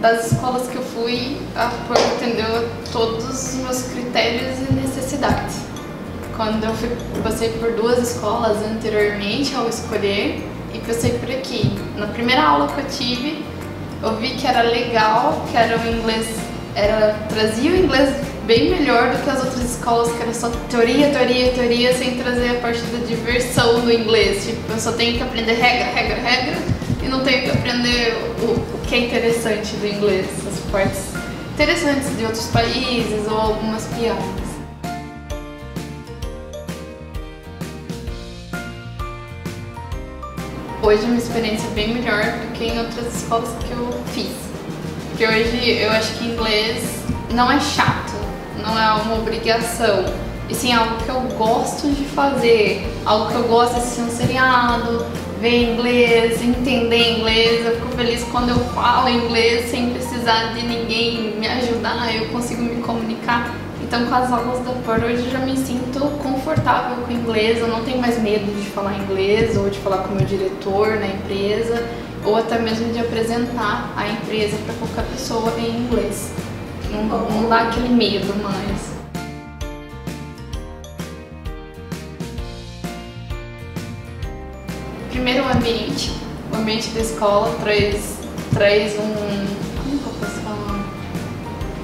das escolas que eu fui, a PUR atendeu todos os meus critérios e necessidades. Quando eu fui, passei por duas escolas anteriormente ao escolher e passei por aqui. Na primeira aula que eu tive, eu vi que era legal, que era o inglês, era, trazia o inglês bem melhor do que as outras escolas, que era só teoria, teoria, teoria, sem trazer a parte da diversão do inglês. Tipo, eu só tenho que aprender regra, regra, regra, e não tenho que aprender o, o que é interessante do inglês, as partes interessantes de outros países ou algumas piadas. Hoje é uma experiência bem melhor do que em outras escolas que eu fiz. Porque hoje eu acho que inglês não é chato, não é uma obrigação. E sim algo que eu gosto de fazer, algo que eu gosto de assistir um seriado, ver inglês, entender inglês. Eu fico feliz quando eu falo inglês sem precisar de ninguém me ajudar, eu consigo me comunicar. Então com as aulas da hoje eu já me sinto confortável com inglês, eu não tenho mais medo de falar inglês ou de falar com o meu diretor na empresa ou até mesmo de apresentar a empresa para qualquer pessoa em inglês. Não, não dá aquele medo mais. Primeiro o ambiente. O ambiente da escola traz, traz um. Como que eu posso falar?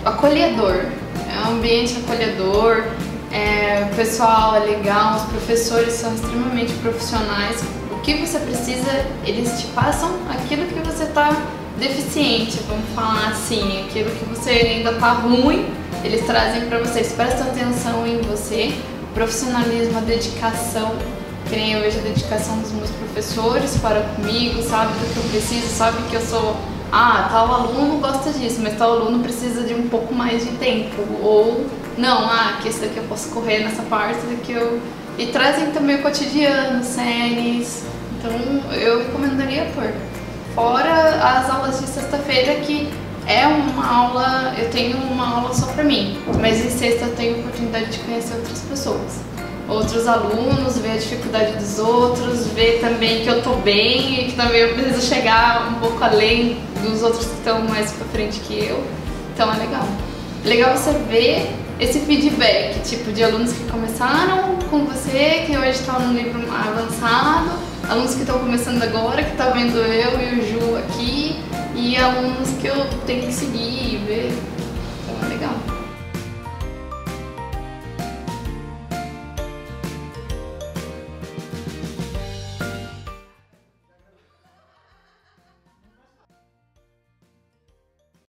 Acolhedor. É um ambiente acolhedor, é, o pessoal é legal, os professores são extremamente profissionais. O que você precisa, eles te passam aquilo que você está deficiente, vamos falar assim, aquilo que você ainda está ruim, eles trazem para vocês. Prestam atenção em você, profissionalismo, a dedicação, que nem eu vejo a dedicação dos meus professores para comigo, sabe do que eu preciso, sabe que eu sou ah, tal aluno gosta disso, mas tal aluno precisa de um pouco mais de tempo. Ou, não, ah, que esse daqui eu posso correr nessa parte, daqui eu... E trazem também o cotidiano, séries. Então, eu recomendaria por. Fora as aulas de sexta-feira, que é uma aula, eu tenho uma aula só pra mim. Mas em sexta eu tenho a oportunidade de conhecer outras pessoas outros alunos, ver a dificuldade dos outros, ver também que eu tô bem e que também eu preciso chegar um pouco além dos outros que estão mais pra frente que eu. Então é legal. É legal você ver esse feedback, tipo, de alunos que começaram com você, que hoje estão no nível avançado, alunos que estão começando agora, que tá vendo eu e o Ju aqui, e alunos que eu tenho que seguir